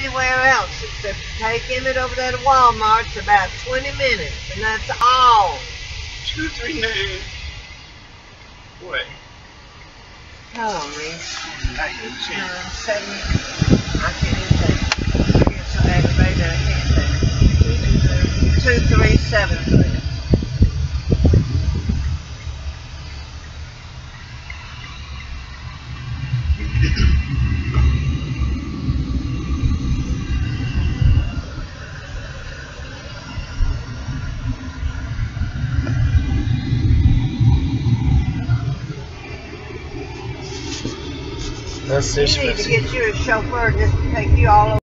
anywhere else except take Emmett over there to Walmart. It's about 20 minutes, and that's all. Two three nine. What? On, Reese. I can. I can't even think. I get so aggravated I can't think. Two, three, seven, That's You need to get you a chauffeur just to take you all over.